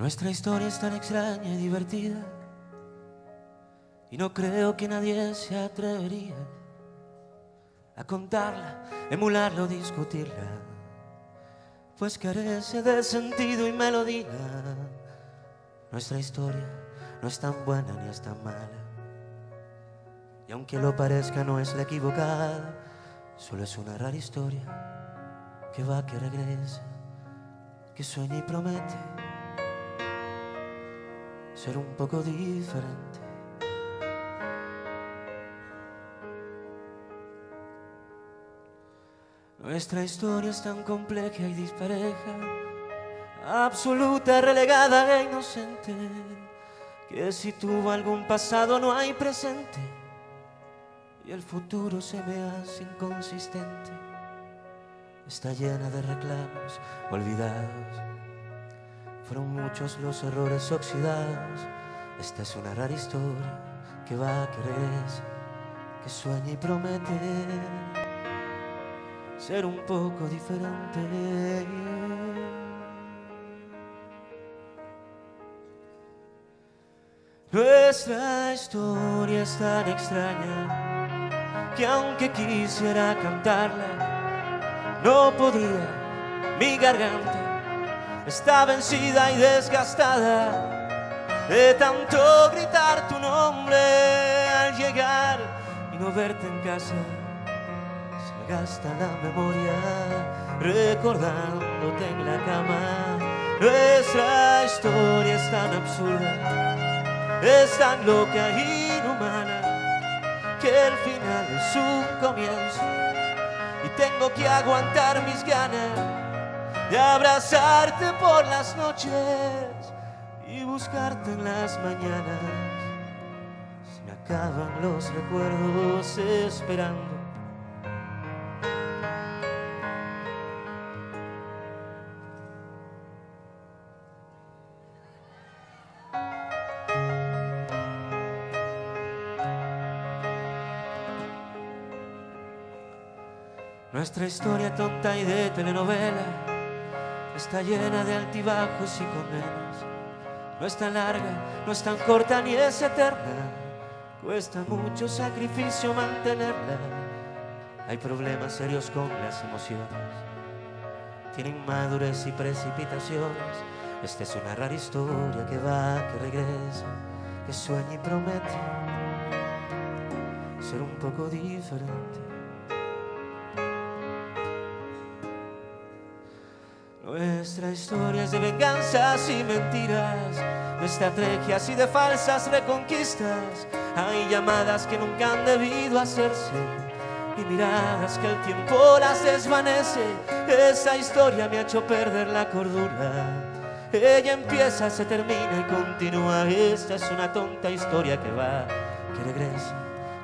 Nuestra historia es tan extraña y divertida y no creo que nadie se atrevería a contarla, emularla o discutirla, pues carece de sentido y melodía. Nuestra historia no es tan buena ni es tan mala. Y aunque lo parezca, no es la equivocada, solo es una rara historia que va, que regresa, que sueña y promete ser un poco diferente. Nuestra historia es tan compleja y dispareja, absoluta, relegada e inocente, que si tuvo algún pasado no hay presente y el futuro se me hace inconsistente. Está llena de reclamos olvidados muchos los errores oxidados. Esta es una rara historia que va, a querer que sueña y promete ser un poco diferente. Nuestra historia es tan extraña que aunque quisiera cantarla, no podía mi garganta está vencida y desgastada de tanto gritar tu nombre al llegar y no verte en casa. Se gasta la memoria recordándote en la cama. Nuestra historia es tan absurda, es tan loca y inhumana que el final es un comienzo y tengo que aguantar mis ganas de abrazarte por las noches y buscarte en las mañanas. Se me acaban los recuerdos esperando. Nuestra historia tonta y de telenovela está llena de altibajos y condenas. No es tan larga, no es tan corta ni es eterna. Cuesta mucho sacrificio mantenerla. Hay problemas serios con las emociones. Tienen madurez y precipitaciones. Esta es una rara historia que va, que regresa, que sueña y promete ser un poco diferente. Nuestra historia es de venganzas y mentiras, de estrategias y de falsas reconquistas. Hay llamadas que nunca han debido hacerse y miradas que el tiempo las desvanece. Esa historia me ha hecho perder la cordura. Ella empieza, se termina y continúa. Esta es una tonta historia que va, que regresa,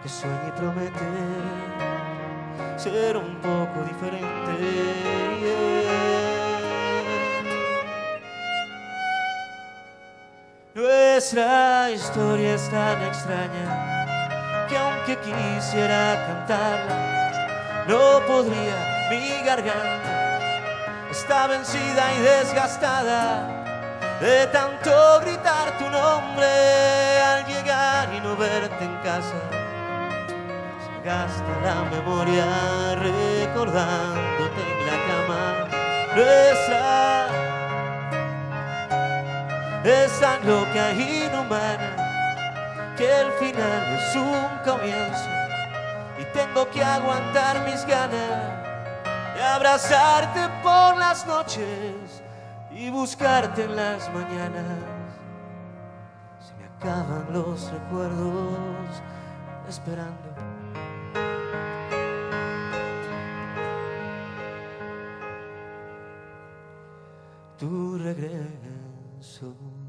que sueña y promete ser un poco diferente. Nuestra historia es tan extraña que aunque quisiera cantarla, no podría. Mi garganta está vencida y desgastada de tanto gritar tu nombre al llegar y no verte en casa. Se gasta la memoria recordándote en la cama. Nuestra esa loca inhumana, que el final es un comienzo y tengo que aguantar mis ganas de abrazarte por las noches y buscarte en las mañanas. Se me acaban los recuerdos esperando. Tu regreso. 走